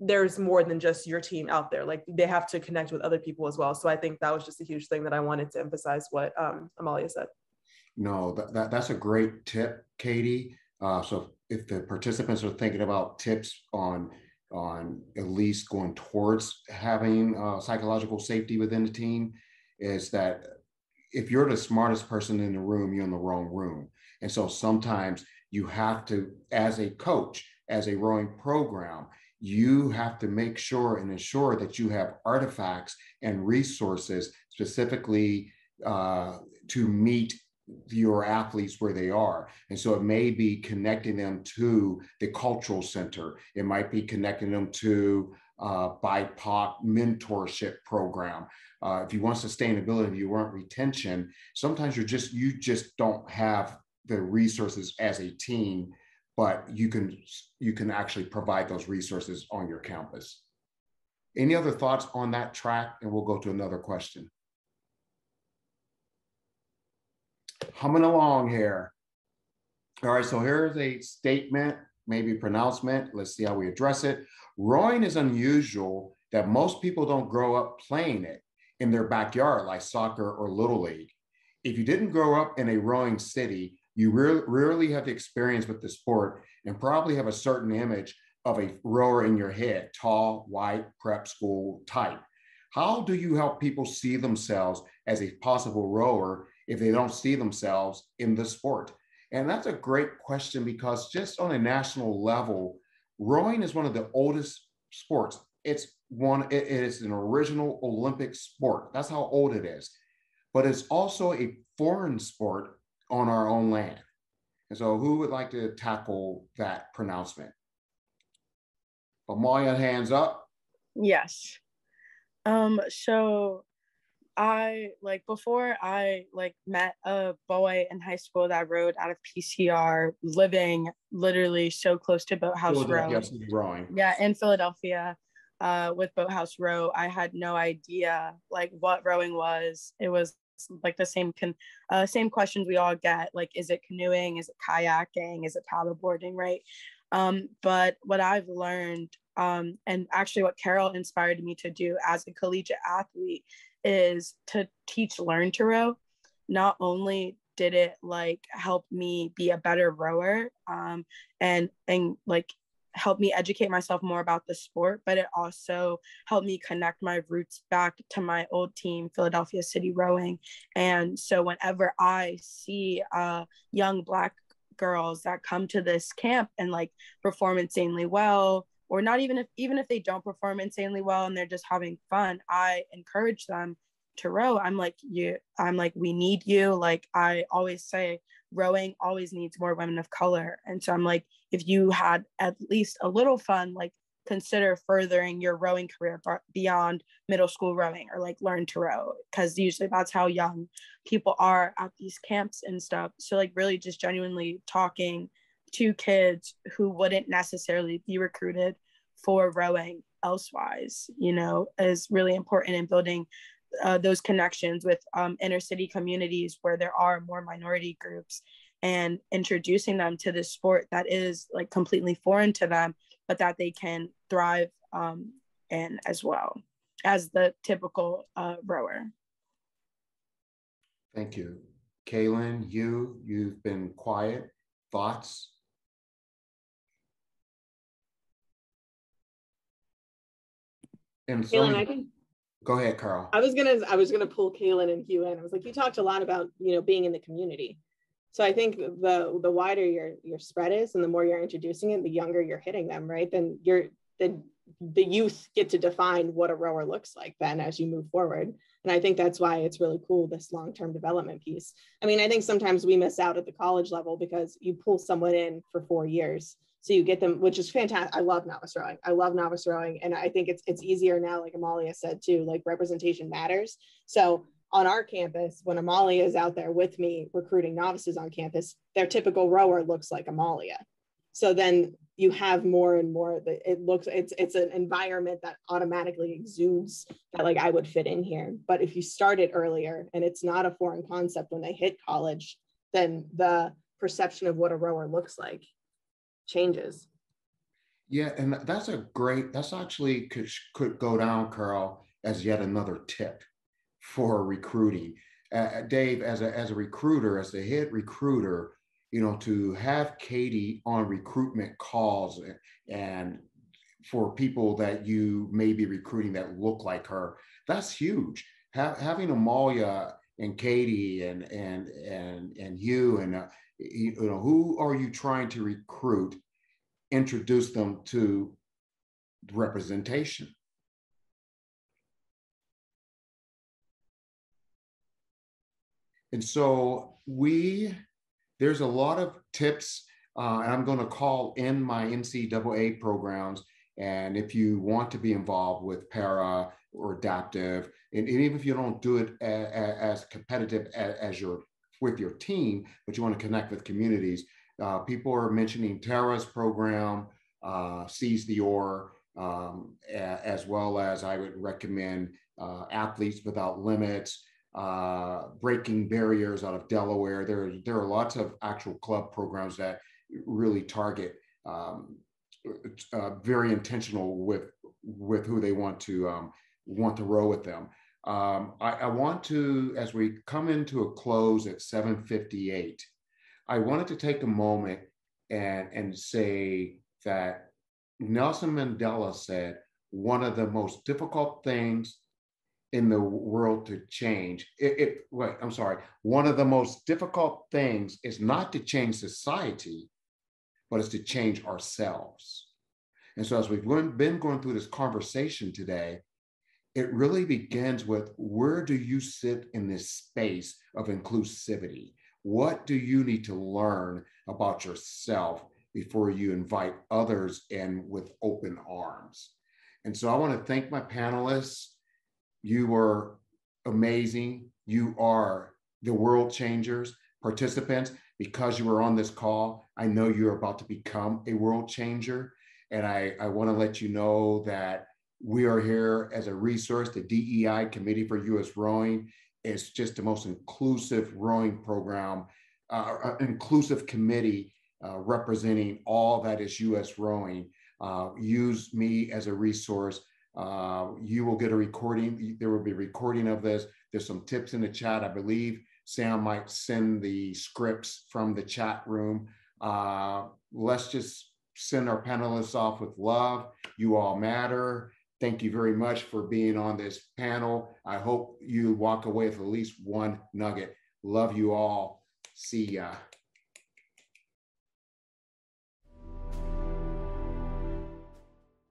there's more than just your team out there. Like they have to connect with other people as well. So I think that was just a huge thing that I wanted to emphasize what um, Amalia said. No, that, that, that's a great tip, Katie. Uh, so if the participants are thinking about tips on on at least going towards having uh, psychological safety within the team, is that if you're the smartest person in the room, you're in the wrong room. And so sometimes you have to, as a coach, as a rowing program, you have to make sure and ensure that you have artifacts and resources specifically uh, to meet your athletes where they are. And so it may be connecting them to the cultural center. It might be connecting them to uh, BIPOC mentorship program. Uh, if you want sustainability, if you want retention, sometimes you're just, you just don't have the resources as a team but you can you can actually provide those resources on your campus. Any other thoughts on that track? And we'll go to another question. Humming along here. All right, so here's a statement, maybe pronouncement. Let's see how we address it. Rowing is unusual that most people don't grow up playing it in their backyard like soccer or little league. If you didn't grow up in a rowing city, you re- rarely have the experience with the sport and probably have a certain image of a rower in your head, tall, white, prep school type. How do you help people see themselves as a possible rower if they don't see themselves in the sport? And that's a great question because just on a national level, rowing is one of the oldest sports. It's one, it is an original Olympic sport. That's how old it is. But it's also a foreign sport on our own land. And so, who would like to tackle that pronouncement? Amalia, hands up. Yes. Um. So, I like before I like met a boy in high school that rowed out of PCR, living literally so close to Boathouse Row. Yeah, in Philadelphia, uh, with Boathouse Row, I had no idea like what rowing was. It was like the same can uh, same questions we all get like is it canoeing? Is it kayaking? Is it paddleboarding? Right? Um, but what i've learned um, and actually what carol inspired me to do as a collegiate athlete is to teach learn to row not only did it like help me be a better rower um, and and like help me educate myself more about the sport, but it also helped me connect my roots back to my old team, Philadelphia City Rowing. And so whenever I see uh, young Black girls that come to this camp and like perform insanely well, or not even if even if they don't perform insanely well and they're just having fun, I encourage them to row. I'm like you. I'm like we need you. Like I always say, rowing always needs more women of color. And so I'm like, if you had at least a little fun, like consider furthering your rowing career beyond middle school rowing or like learn to row because usually that's how young people are at these camps and stuff so like really just genuinely talking to kids who wouldn't necessarily be recruited for rowing elsewise you know is really important in building uh, those connections with um, inner city communities where there are more minority groups and introducing them to this sport that is like completely foreign to them but that they can thrive um, in as well as the typical uh, rower. Thank you. Kaylin you you've been quiet. Thoughts and so Kaylin, I can Go ahead, Carol. I was gonna I was gonna pull Kaylin and Hugh in. I was like, you talked a lot about you know being in the community. So I think the the wider your your spread is, and the more you're introducing it, the younger you're hitting them, right? Then you're then the youth get to define what a rower looks like then as you move forward. And I think that's why it's really cool this long term development piece. I mean, I think sometimes we miss out at the college level because you pull someone in for four years so you get them, which is fantastic. I love novice rowing. I love novice rowing. And I think it's it's easier now, like Amalia said too, like representation matters. So on our campus, when Amalia is out there with me recruiting novices on campus, their typical rower looks like Amalia. So then you have more and more that it looks it's it's an environment that automatically exudes that like I would fit in here. But if you start it earlier and it's not a foreign concept when they hit college, then the perception of what a rower looks like changes. Yeah, and that's a great, that's actually could, could go down, Carol, as yet another tip for recruiting. Uh, Dave, as a, as a recruiter, as the head recruiter, you know, to have Katie on recruitment calls and, for people that you may be recruiting that look like her, that's huge. Ha- having Amalia and Katie and and and and you and uh, you know who are you trying to recruit introduce them to representation. And so we, there's a lot of tips, uh, and I'm going to call in my NCAA programs. And if you want to be involved with para or adaptive, and, and even if you don't do it as, as competitive as, as your with your team, but you want to connect with communities, uh, people are mentioning Tara's program, uh, Seize the Oar, um, as well as I would recommend uh, Athletes Without Limits, uh, Breaking Barriers out of Delaware. There, there are lots of actual club programs that really target um, uh, very intentional with with who they want to um, want to row with them. Um, I, I, want to, as we come into a close at 7:58, I wanted to take a moment and, and say that Nelson Mandela said one of the most difficult things in the world to change. It, it, wait, I'm sorry. One of the most difficult things is not to change society, but it's to change ourselves. And so, as we've been going through this conversation today, it really begins with where do you sit in this space of inclusivity? What do you need to learn about yourself before you invite others in with open arms? And so I want to thank my panelists. You were amazing. You are the world changers, participants. Because you were on this call, I know you're about to become a world changer. And I, I want to let you know that we are here as a resource. The DEI Committee for U.S. Rowing it's just the most inclusive rowing program, uh, uh, inclusive committee uh, representing all that is U.S. rowing. Uh, use me as a resource. Uh, you will get a recording. There will be a recording of this. There's some tips in the chat. I believe Sam might send the scripts from the chat room. Uh, let's just send our panelists off with love. You all matter. Thank you very much for being on this panel. I hope you walk away with at least one nugget. Love you all. See ya.